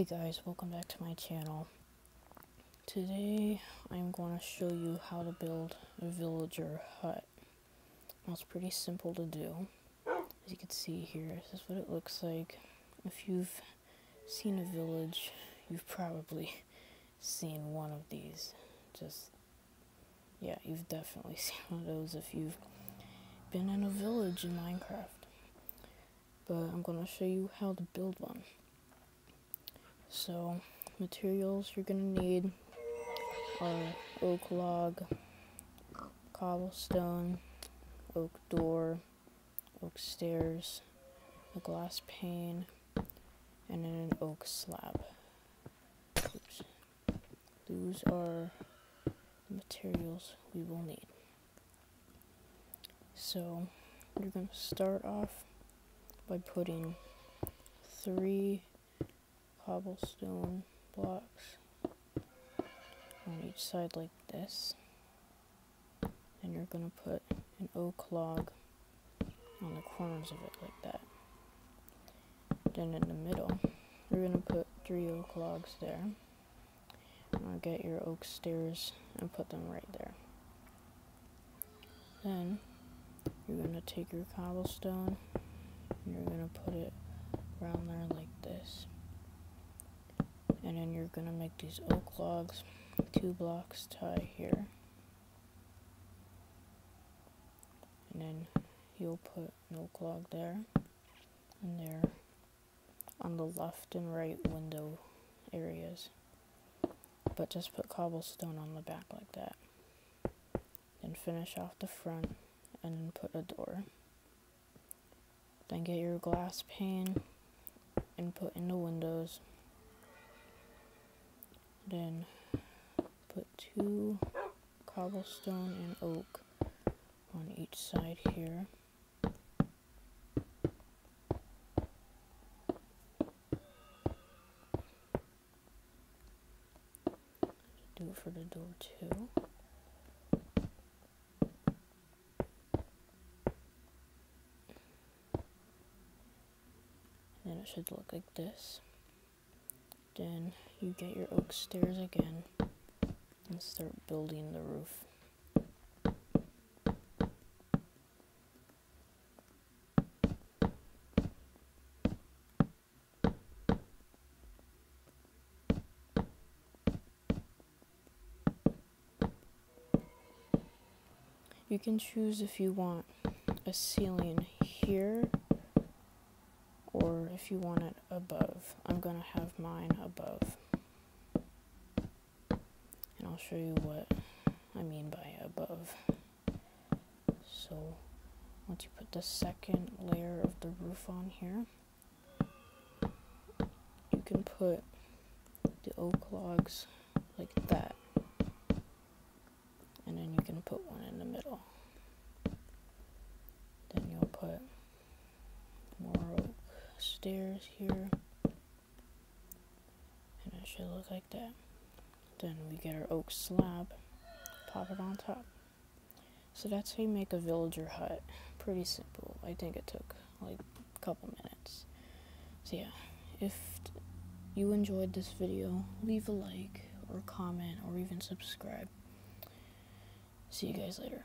Hey guys, welcome back to my channel. Today I'm going to show you how to build a villager hut. Now it's pretty simple to do. As you can see here, this is what it looks like. If you've seen a village, you've probably seen one of these. Just, yeah, you've definitely seen one of those if you've been in a village in Minecraft. But I'm going to show you how to build one. So, materials you're going to need are oak log, cobblestone, oak door, oak stairs, a glass pane, and then an oak slab. Oops. Those are the materials we will need. So, we're going to start off by putting three cobblestone blocks on each side like this. And you're going to put an oak log on the corners of it like that. Then in the middle, you're going to put three oak logs there. And get your oak stairs and put them right there. Then you're going to take your cobblestone and you're going to put it around there like this and then you're gonna make these oak logs two blocks tie here. And then you'll put an oak log there and there on the left and right window areas. But just put cobblestone on the back like that. Then finish off the front and then put a door. Then get your glass pane and put in the windows then put two cobblestone and oak on each side here. Do it for the door too. And then it should look like this. Then you get your oak stairs again and start building the roof. You can choose if you want a ceiling here or if you want it above. I'm going to have mine above. And I'll show you what I mean by above. So once you put the second layer of the roof on here, you can put the oak logs like that. And then you can put one in the middle. Then you'll put more oak stairs here. And it should look like that. Then we get our oak slab, pop it on top. So that's how you make a villager hut. Pretty simple. I think it took like a couple minutes. So yeah, if you enjoyed this video, leave a like or comment or even subscribe. See you guys later.